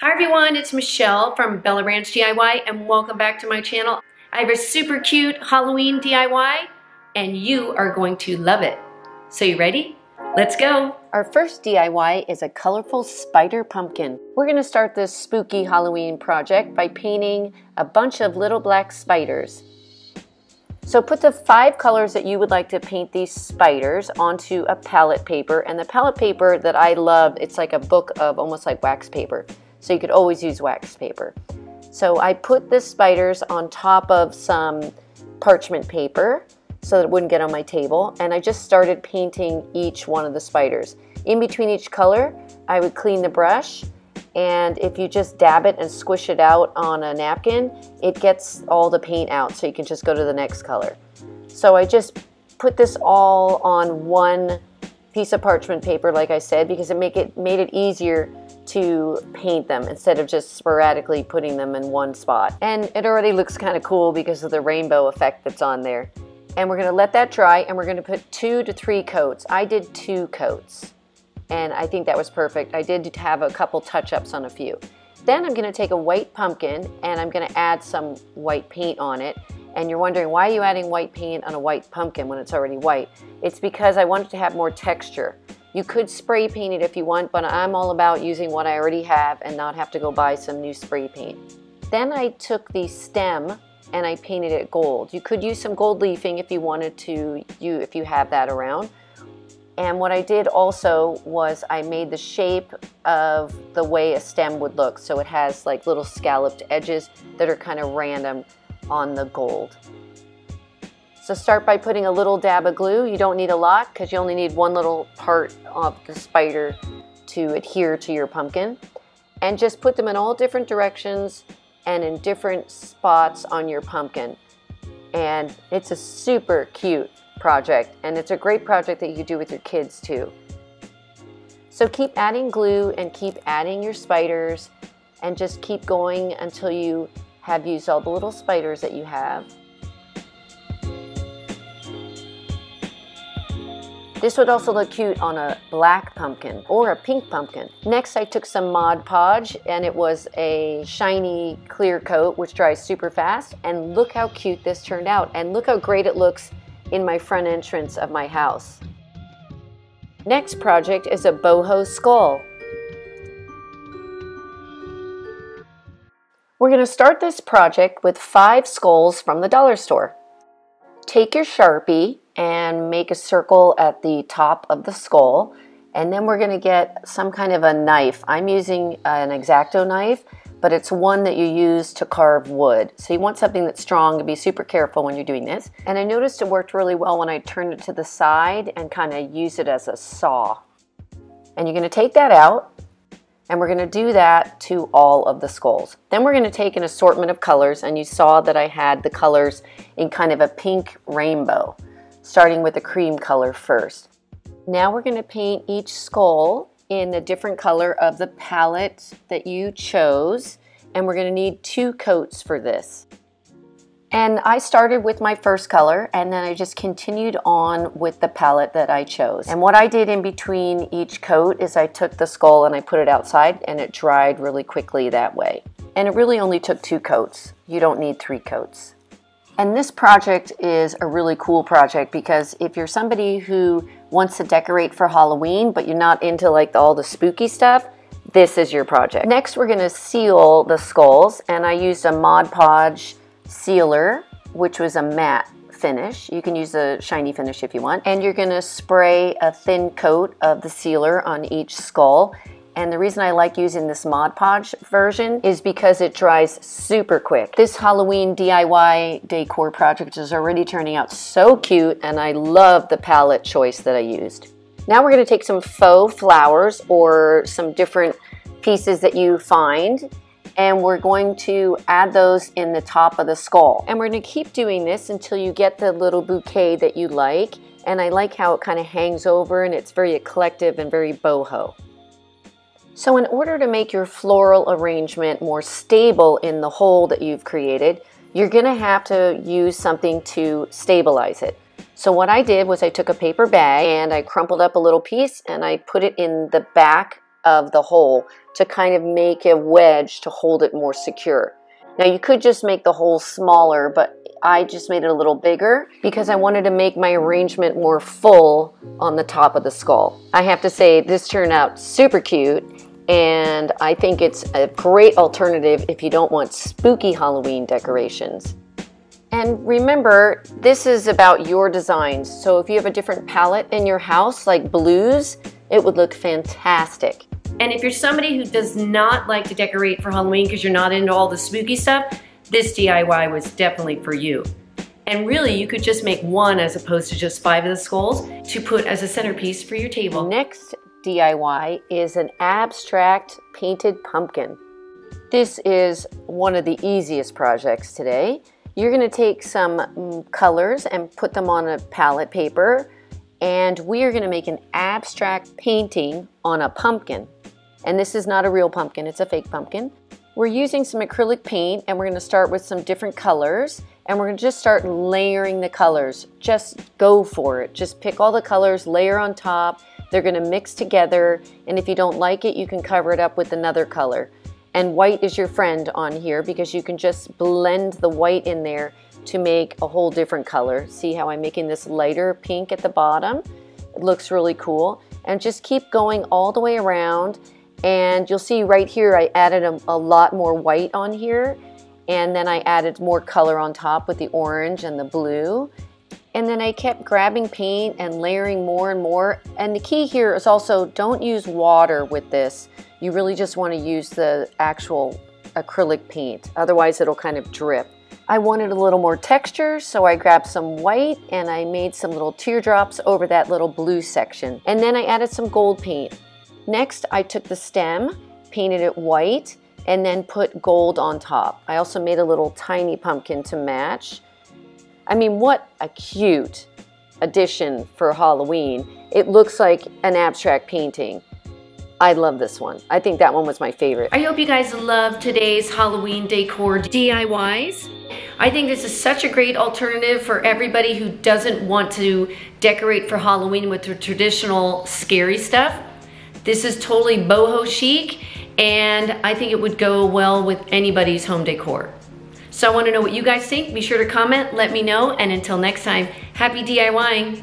Hi everyone, it's Michele from Bella Branch DIY and welcome back to my channel. I have a super cute Halloween DIY and you are going to love it. So you ready? Let's go. Our first DIY is a colorful spider pumpkin. We're going to start this spooky Halloween project by painting a bunch of little black spiders. So put the five colors that you would like to paint these spiders onto a palette paper. And the palette paper that I love, it's like a book of almost like wax paper. So you could always use wax paper. So I put the spiders on top of some parchment paper so that it wouldn't get on my table. And I just started painting each one of the spiders. In between each color, I would clean the brush and if you just dab it and squish it out on a napkin, it gets all the paint out so you can just go to the next color. So I just put this all on one piece of parchment paper, like I said, because it, make it made it easier to paint them instead of just sporadically putting them in one spot. And it already looks kind of cool because of the rainbow effect that's on there. And we're gonna let that dry and we're gonna put two to three coats. I did two coats and I think that was perfect. I did have a couple touch-ups on a few. Then I'm gonna take a white pumpkin and I'm gonna add some white paint on it. And you're wondering, why are you adding white paint on a white pumpkin when it's already white? It's because I wanted to have more texture. You could spray paint it if you want, but I'm all about using what I already have and not have to go buy some new spray paint. Then I took the stem and I painted it gold. You could use some gold leafing if you wanted to, you if you have that around. And what I did also was I made the shape of the way a stem would look. So it has like little scalloped edges that are kind of random on the gold. So start by putting a little dab of glue. You don't need a lot because you only need one little part of the spider to adhere to your pumpkin. And just put them in all different directions and in different spots on your pumpkin. And it's a super cute project and it's a great project that you do with your kids too. So keep adding glue and keep adding your spiders and just keep going until you have used all the little spiders that you have. This would also look cute on a black pumpkin or a pink pumpkin. Next, I took some Mod Podge and it was a shiny clear coat which dries super fast. And look how cute this turned out. And look how great it looks in my front entrance of my house. Next project is a boho skull. We're going to start this project with five skulls from the dollar store. Take your Sharpie and make a circle at the top of the skull and then we're going to get some kind of a knife. I'm using an X-Acto knife but it's one that you use to carve wood. So you want something that's strong to be super careful when you're doing this. And I noticed it worked really well when I turned it to the side and kind of use it as a saw. And you're gonna take that out and we're gonna do that to all of the skulls. Then we're gonna take an assortment of colors and you saw that I had the colors in kind of a pink rainbow, starting with the cream color first. Now we're gonna paint each skull in a different color of the palette that you chose. And we're gonna need two coats for this. And I started with my first color and then I just continued on with the palette that I chose. And what I did in between each coat is I took the skull and I put it outside and it dried really quickly that way. And it really only took two coats. You don't need three coats. And this project is a really cool project because if you're somebody who wants to decorate for Halloween, but you're not into like all the spooky stuff, this is your project. Next, we're gonna seal the skulls and I used a Mod Podge sealer, which was a matte finish. You can use a shiny finish if you want. And you're gonna spray a thin coat of the sealer on each skull and the reason I like using this Mod Podge version is because it dries super quick. This Halloween DIY decor project is already turning out so cute and I love the palette choice that I used. Now we're gonna take some faux flowers or some different pieces that you find and we're going to add those in the top of the skull. And we're gonna keep doing this until you get the little bouquet that you like. And I like how it kind of hangs over and it's very eclectic and very boho. So in order to make your floral arrangement more stable in the hole that you've created, you're gonna have to use something to stabilize it. So what I did was I took a paper bag and I crumpled up a little piece and I put it in the back of the hole to kind of make a wedge to hold it more secure. Now you could just make the hole smaller, but I just made it a little bigger because I wanted to make my arrangement more full on the top of the skull. I have to say this turned out super cute and I think it's a great alternative if you don't want spooky Halloween decorations. And remember, this is about your designs. So if you have a different palette in your house, like blues, it would look fantastic. And if you're somebody who does not like to decorate for Halloween because you're not into all the spooky stuff, this DIY was definitely for you. And really, you could just make one as opposed to just five of the skulls to put as a centerpiece for your table. Next DIY is an abstract painted pumpkin. This is one of the easiest projects today. You're going to take some mm, colors and put them on a palette paper and we are going to make an abstract painting on a pumpkin. And this is not a real pumpkin, it's a fake pumpkin. We're using some acrylic paint and we're going to start with some different colors and we're going to just start layering the colors. Just go for it. Just pick all the colors, layer on top. They're going to mix together and if you don't like it, you can cover it up with another color. And white is your friend on here because you can just blend the white in there to make a whole different color. See how I'm making this lighter pink at the bottom? It looks really cool. And just keep going all the way around. And you'll see right here, I added a, a lot more white on here. And then I added more color on top with the orange and the blue. And then I kept grabbing paint and layering more and more. And the key here is also don't use water with this. You really just want to use the actual acrylic paint, otherwise it'll kind of drip. I wanted a little more texture, so I grabbed some white and I made some little teardrops over that little blue section. And then I added some gold paint. Next, I took the stem, painted it white, and then put gold on top. I also made a little tiny pumpkin to match. I mean, what a cute addition for Halloween. It looks like an abstract painting. I love this one. I think that one was my favorite. I hope you guys love today's Halloween decor DIYs. I think this is such a great alternative for everybody who doesn't want to decorate for Halloween with the traditional scary stuff. This is totally boho chic and I think it would go well with anybody's home decor. So I wanna know what you guys think. Be sure to comment, let me know, and until next time, happy DIYing.